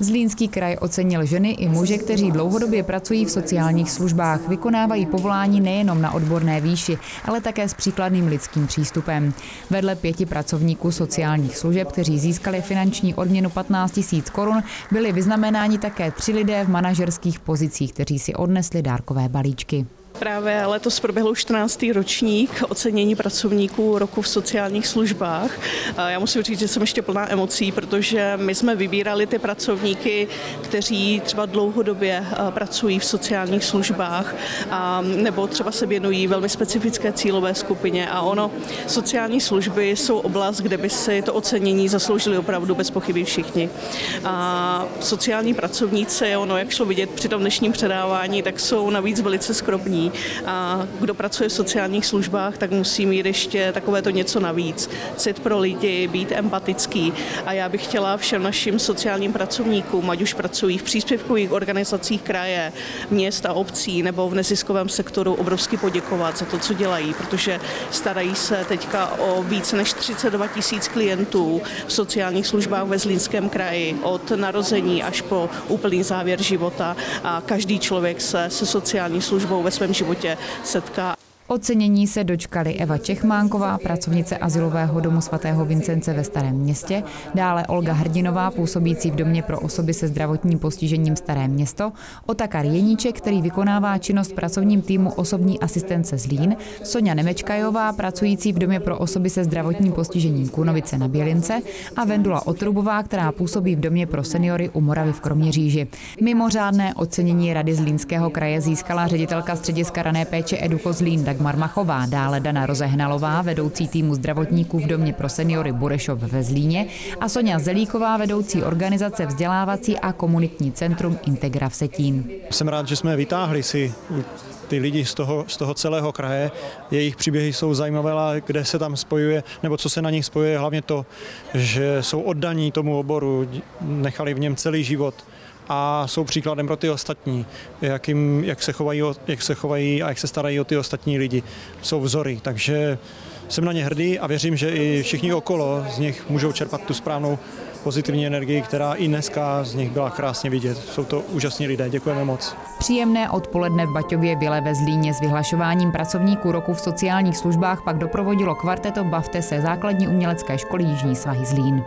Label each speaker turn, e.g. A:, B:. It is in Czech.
A: Zlínský kraj ocenil ženy i muže, kteří dlouhodobě pracují v sociálních službách, vykonávají povolání nejenom na odborné výši, ale také s příkladným lidským přístupem. Vedle pěti pracovníků sociálních služeb, kteří získali finanční odměnu 15 000 korun, byli vyznamenáni také tři lidé v manažerských pozicích, kteří si odnesli dárkové balíčky.
B: Právě letos proběhl 14. ročník ocenění pracovníků roku v sociálních službách. Já musím říct, že jsem ještě plná emocí, protože my jsme vybírali ty pracovníky, kteří třeba dlouhodobě pracují v sociálních službách a, nebo třeba se věnují velmi specifické cílové skupině a ono, sociální služby jsou oblast, kde by si to ocenění zasloužili opravdu bez pochyby všichni. A sociální pracovníci, ono, jak šlo vidět při tom dnešním předávání, tak jsou navíc velice skromní a kdo pracuje v sociálních službách, tak musí mít ještě takovéto něco navíc. Cit pro lidi, být empatický a já bych chtěla všem našim sociálním pracovníkům, ať už pracují v příspěvkových organizacích kraje, měst a obcí nebo v neziskovém sektoru, obrovsky poděkovat za to, co dělají, protože starají se teďka o více než 32 tisíc klientů v sociálních službách ve Zlínském kraji od narození až po úplný závěr života a každý člověk se se sociální službou ve svém životě setká.
A: Ocenění se dočkali Eva Čechmánková, pracovnice asilového domu svatého Vincence ve Starém městě, dále Olga Hrdinová, působící v domě pro osoby se zdravotním postižením Staré město, Otakar Jeníček, který vykonává činnost pracovním týmu osobní asistence Zlín, Sonja Nemečkajová, pracující v domě pro osoby se zdravotním postižením Kunovice na Bělince. A Vendula Otrubová, která působí v domě pro seniory u Moravy v Kroměříži. Mimořádné ocenění Rady Zlínského kraje získala ředitelka střediska rané péče Eduko Zlín Dagmar Machová, dále Dana Rozehnalová, vedoucí týmu zdravotníků v domě pro seniory Burešov ve Zlíně a Sonja Zelíková, vedoucí organizace vzdělávací a komunitní centrum Integra v Setín.
C: Jsem rád, že jsme vytáhli si ty lidi z toho, z toho celého kraje. Jejich příběhy jsou zajímavé, ale kde se tam spojuje, nebo co se na nich spojuje, hlavně to, že jsou oddaní tomu oboru, nechali v něm celý život a jsou příkladem pro ty ostatní, jak, jim, jak, se chovají, jak se chovají a jak se starají o ty ostatní lidi. Jsou vzory, takže jsem na ně hrdý a věřím, že i všichni okolo z nich můžou čerpat tu správnou pozitivní energii, která i dneska z nich byla krásně vidět. Jsou to úžasní lidé, děkujeme moc.
A: Příjemné odpoledne v Baťově Vile ve Zlíně s vyhlašováním pracovníků roku v sociálních službách pak doprovodilo kvarteto Bavte se základní umělecké školy Jižní svahy Zlín.